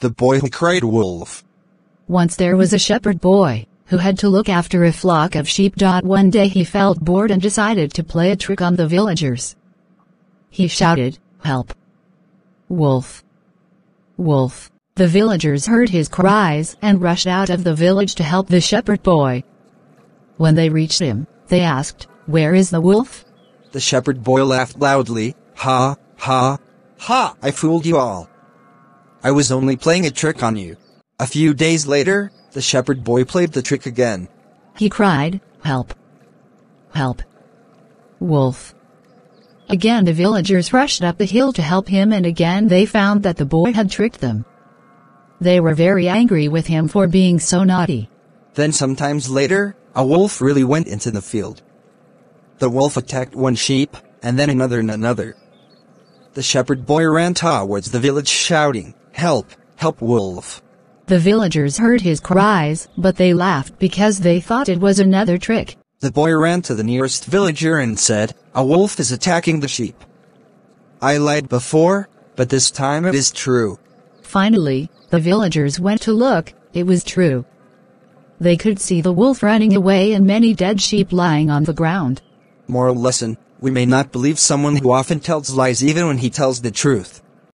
The boy who cried wolf. Once there was a shepherd boy who had to look after a flock of sheep. One day he felt bored and decided to play a trick on the villagers. He shouted, Help! Wolf! Wolf! The villagers heard his cries and rushed out of the village to help the shepherd boy. When they reached him, they asked, Where is the wolf? The shepherd boy laughed loudly, Ha, ha, ha, I fooled you all. I was only playing a trick on you. A few days later, the shepherd boy played the trick again. He cried, Help! Help! Wolf! Again the villagers rushed up the hill to help him and again they found that the boy had tricked them. They were very angry with him for being so naughty. Then sometimes later, a wolf really went into the field. The wolf attacked one sheep, and then another and another. The shepherd boy ran towards the village shouting, Help! Help wolf! The villagers heard his cries, but they laughed because they thought it was another trick. The boy ran to the nearest villager and said, A wolf is attacking the sheep. I lied before, but this time it is true. Finally, the villagers went to look, it was true. They could see the wolf running away and many dead sheep lying on the ground. Moral lesson, we may not believe someone who often tells lies even when he tells the truth.